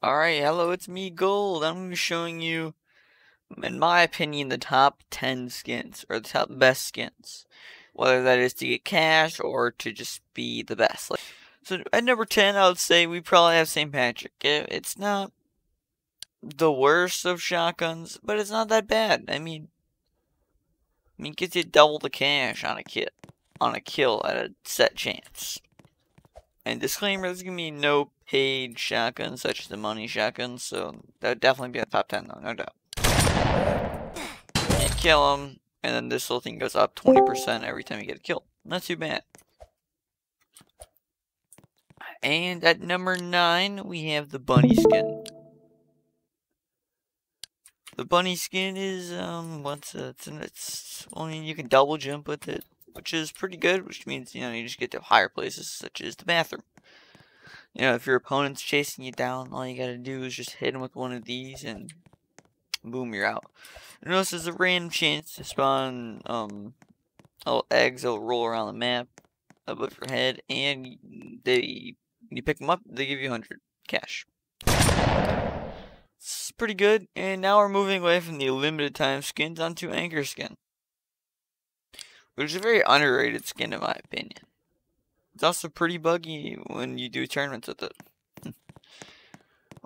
Alright, hello, it's me, Gold. I'm going to be showing you, in my opinion, the top 10 skins, or the top best skins. Whether that is to get cash, or to just be the best. Like, so, at number 10, I would say we probably have St. Patrick. It's not the worst of shotguns, but it's not that bad. I mean, I mean, gets you double the cash on a kit, on a kill at a set chance. And disclaimer, there's gonna be no paid shotguns such as the money shotguns, so that would definitely be a top 10 though, no doubt. You kill them, and then this little thing goes up 20% every time you get a kill. Not too bad. And at number 9, we have the bunny skin. The bunny skin is, um, what's it? It's, it's, I mean, you can double jump with it, which is pretty good, which means, you know, you just get to higher places, such as the bathroom. You know, if your opponent's chasing you down, all you gotta do is just hit him with one of these, and boom, you're out. You notice there's a random chance to spawn, um, little eggs that'll roll around the map above your head, and they, you pick them up, they give you 100 cash. It's pretty good. And now we're moving away from the limited time skins onto Anchor Skin. Which is a very underrated skin in my opinion. It's also pretty buggy when you do tournaments with it.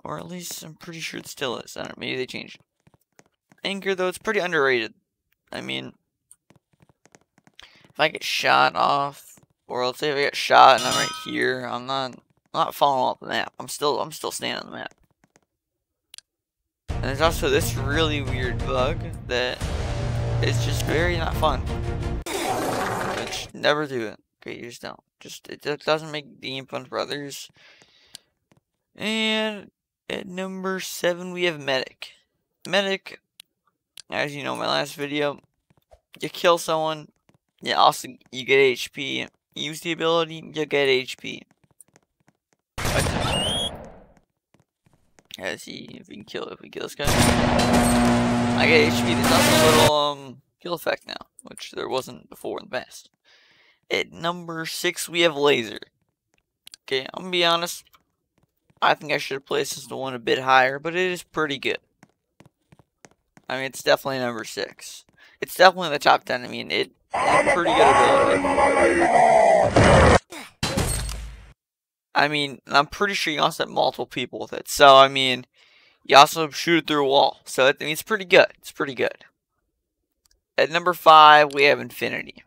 or at least I'm pretty sure it still is. I don't know, maybe they changed it. Anchor though, it's pretty underrated. I mean, if I get shot off, or let's say if I get shot and I'm right here, I'm not, not falling off the map. I'm still, I'm still standing on the map. And there's also this really weird bug that is just very not fun. Never do it. Okay, you just don't. Just, it just doesn't make the game fun for others. And at number 7, we have Medic. Medic, as you know my last video, you kill someone, yeah, also you get HP. Use the ability, you get HP. Let's see if we can kill if we kill this guy. I get HP. There's also a little um kill effect now, which there wasn't before in the past. At number six, we have laser. Okay, I'm gonna be honest. I think I should have placed this one a bit higher, but it is pretty good. I mean, it's definitely number six. It's definitely the top ten. I mean, it pretty good ability. I mean, I'm pretty sure you also have multiple people with it. So, I mean, you also shoot it through a wall. So, I mean, it's pretty good. It's pretty good. At number five, we have Infinity.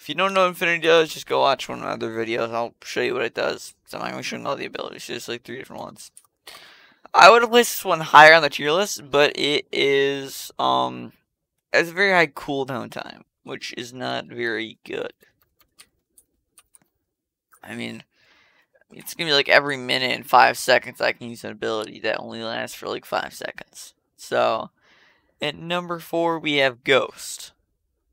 If you don't know Infinity does, just go watch one of my other videos. I'll show you what it does. So I'm not even all the abilities. Just like three different ones. I would have placed this one higher on the tier list, but it is, um, has a very high cooldown time, which is not very good. I mean, it's gonna be like every minute and five seconds I can use an ability that only lasts for like five seconds. So, at number four, we have Ghost.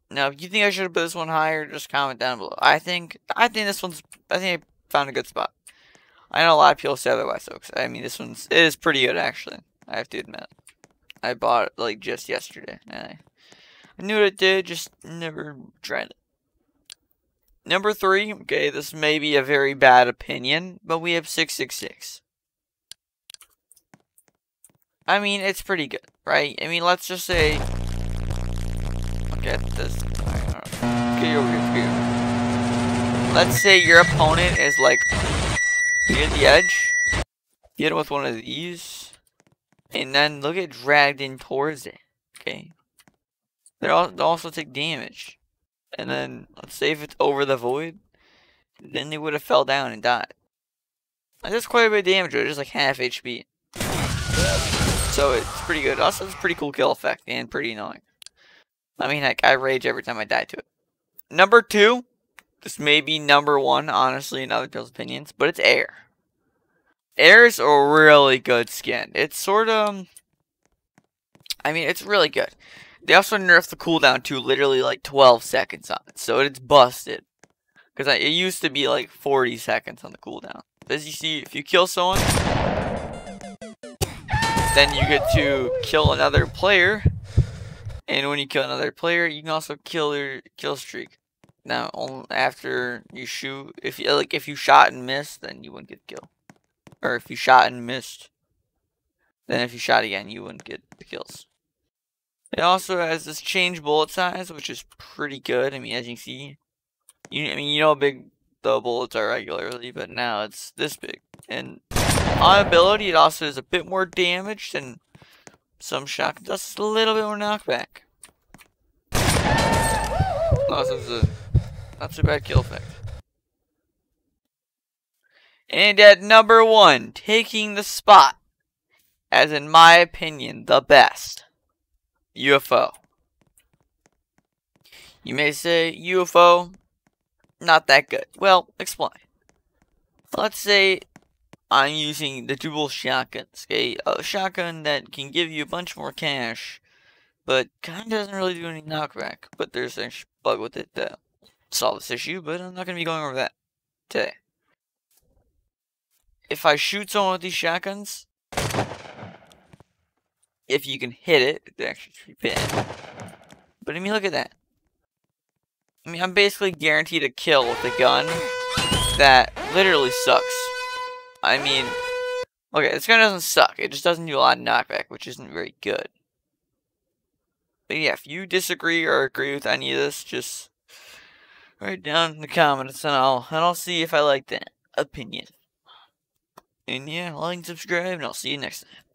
Now, if you think I should have put this one higher, just comment down below. I think, I think this one's, I think I found a good spot. I know a lot of people say otherwise, folks. I mean, this one's, it is pretty good, actually. I have to admit. I bought it, like, just yesterday. And I, I knew what it did, just never tried it. Number three, okay, this may be a very bad opinion, but we have 666. I mean, it's pretty good, right? I mean, let's just say... Get this... Okay, over here, Let's say your opponent is, like, near the edge. Hit him with one of these. And then they'll get dragged in towards it, okay? They'll also take damage and then let's say if it's over the void, then they would have fell down and died. That's quite a bit of damage, just like half HP. So it's pretty good. Also, it's a pretty cool kill effect and pretty annoying. I mean, like, I rage every time I die to it. Number two, this may be number one, honestly, in other people's opinions, but it's Air. Air is a really good skin. It's sort of, I mean, it's really good. They also nerfed the cooldown to literally like 12 seconds on it. So it's busted. Because it used to be like 40 seconds on the cooldown. As you see, if you kill someone, then you get to kill another player. And when you kill another player, you can also kill their kill streak. Now, after you shoot, if you like, if you shot and missed, then you wouldn't get the kill. Or if you shot and missed. Then if you shot again, you wouldn't get the kills. It also has this change bullet size, which is pretty good. I mean, as you can see, you, I mean, you know how big the bullets are regularly, but now it's this big. And on ability, it also has a bit more damage than some shock Just a little bit more knockback. Oh, a not so bad kill effect. And at number one, taking the spot, as in my opinion, the best, UFO. You may say, UFO, not that good. Well, explain. Let's say I'm using the dual shotguns, okay? A shotgun that can give you a bunch more cash, but kind of doesn't really do any knockback. But there's a bug with it that solve this issue, but I'm not going to be going over that today. If I shoot someone with these shotguns, if you can hit it, it actually should be bad. But I mean, look at that. I mean, I'm basically guaranteed a kill with a gun that literally sucks. I mean, okay, this gun doesn't suck. It just doesn't do a lot of knockback, which isn't very good. But yeah, if you disagree or agree with any of this, just write down in the comments and I'll and I'll see if I like that opinion. And yeah, like and subscribe and I'll see you next time.